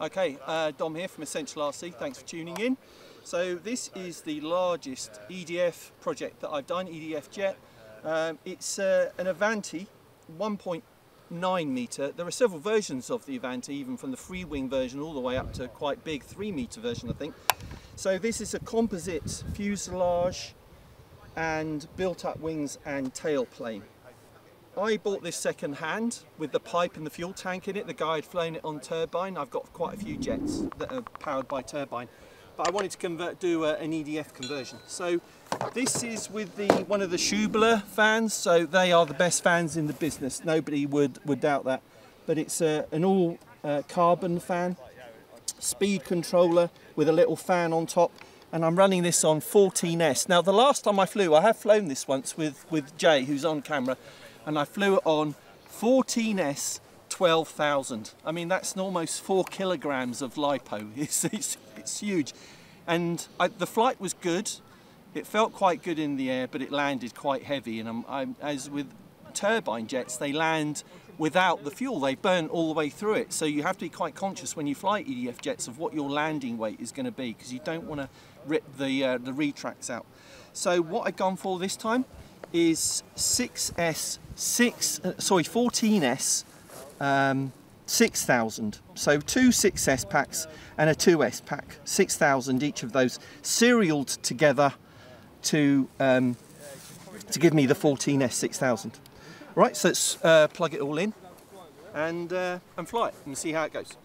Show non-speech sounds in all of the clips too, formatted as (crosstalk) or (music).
Okay, uh, Dom here from Essential RC. Thanks for tuning in. So this is the largest EDF project that I've done, EDF Jet. Um, it's uh, an Avanti 1.9 metre. There are several versions of the Avanti, even from the Freewing version all the way up to quite big 3 metre version, I think. So this is a composite fuselage and built up wings and tailplane. I bought this second hand with the pipe and the fuel tank in it. The guy had flown it on turbine. I've got quite a few jets that are powered by turbine. But I wanted to convert, do a, an EDF conversion. So this is with the one of the Schubeler fans. So they are the best fans in the business. Nobody would, would doubt that. But it's a, an all uh, carbon fan, speed controller with a little fan on top and I'm running this on 14S. Now the last time I flew, I have flown this once with, with Jay, who's on camera, and I flew it on 14S 12,000. I mean, that's almost four kilograms of lipo. (laughs) It's, it's, it's huge. And I, the flight was good. It felt quite good in the air, but it landed quite heavy. And I'm, I'm, as with turbine jets, they land without the fuel. They burn all the way through it. So you have to be quite conscious when you fly EDF jets of what your landing weight is going to be because you don't want to rip the, uh, the retracts out. So what I've gone for this time is 6S, 6, uh, sorry, 14S, um, 6,000. So two 6S packs and a 2S pack, 6,000 each of those, serialed together to, um, to give me the 14S 6,000. Right, so let's uh, plug it all in and, uh, and fly it and see how it goes.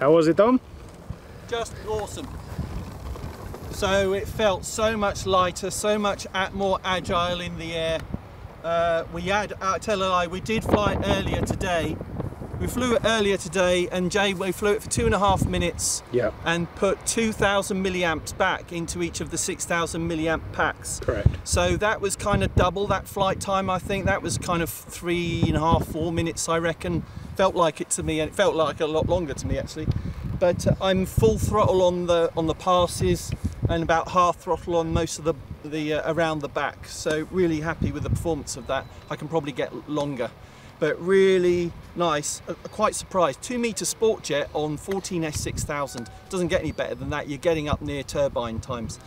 How was it, Dom? Just awesome. So it felt so much lighter, so much more agile in the air. Uh, we had, I tell a lie, we did fly earlier today. We flew it earlier today and Jay, we flew it for two and a half minutes Yeah. and put 2,000 milliamps back into each of the 6,000 milliamp packs. Correct. So that was kind of double that flight time, I think. That was kind of three and a half, four minutes, I reckon. Felt like it to me, and it felt like a lot longer to me actually. But uh, I'm full throttle on the on the passes, and about half throttle on most of the the uh, around the back. So really happy with the performance of that. I can probably get longer, but really nice. Uh, quite surprised. Two meter sport jet on 14S 6000 doesn't get any better than that. You're getting up near turbine times.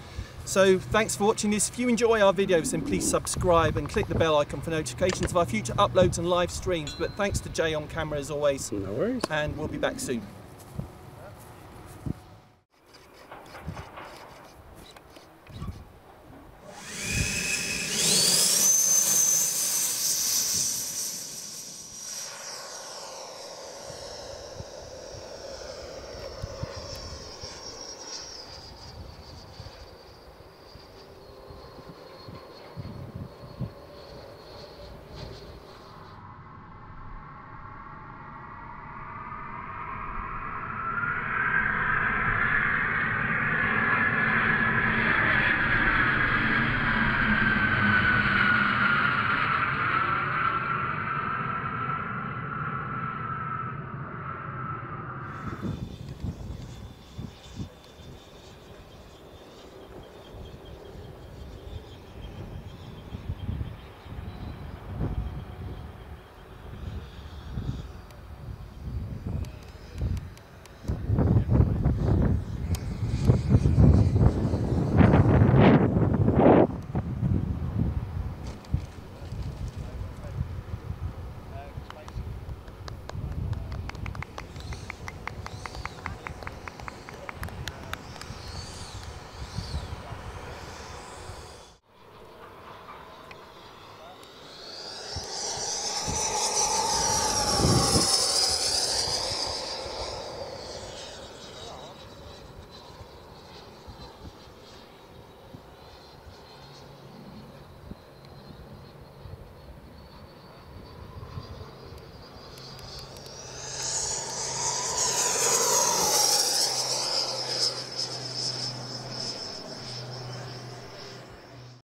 So thanks for watching this. If you enjoy our videos, then please subscribe and click the bell icon for notifications of our future uploads and live streams. But thanks to Jay on camera as always, No worries. and we'll be back soon.